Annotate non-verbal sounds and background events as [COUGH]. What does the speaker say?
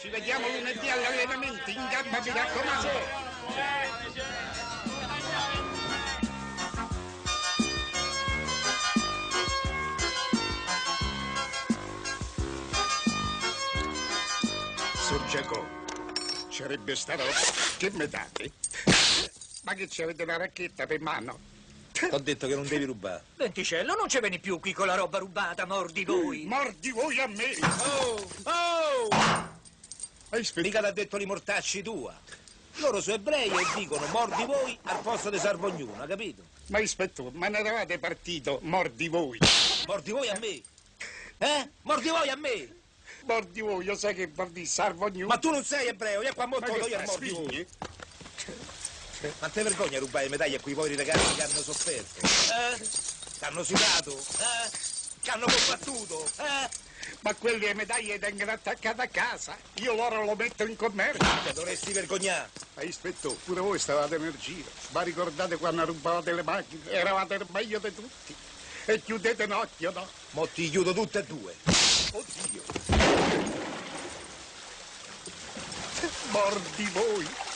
Ci vediamo lunedì all'allenamento, in gamba mi raccomando. Sur Giacomo, sarebbe sta roba. Che date? Ma che ci avete la racchetta per mano? T'ho detto che non devi rubare. Venticello, non ci vieni più qui con la roba rubata, mordi voi. Mordi voi a me! Oh! Oh! Mica t'ha detto li mortacci tua. Loro sono ebrei e dicono mordi voi al posto di salvo ognuno, capito? ma ispettore, ma ne eravate partito, mordi voi! Mordi voi a me. [LAUGHS] Eh? Mordi voi a me. Mordi voi, io sai che dire salvo ognuno. Ma tu non sei ebreo, io qua do io a mordi voi. Ma te vergogna rubare medaglie a quei poveri ragazzi che hanno sofferto? Eh? Che hanno sudato? Eh? Che hanno combattuto? Eh? Ma quelle medaglie tengono attaccate a casa. Io loro lo metto in commercio. Te dovresti vergognare. Ma ispettore, pure voi stavate nel giro. Ma ricordate quando rubavate le macchine? Eravate il meglio di tutti. E chiudete un occhio, no? Mo ti chiudo tutte e due. Oddio. Mordi voi.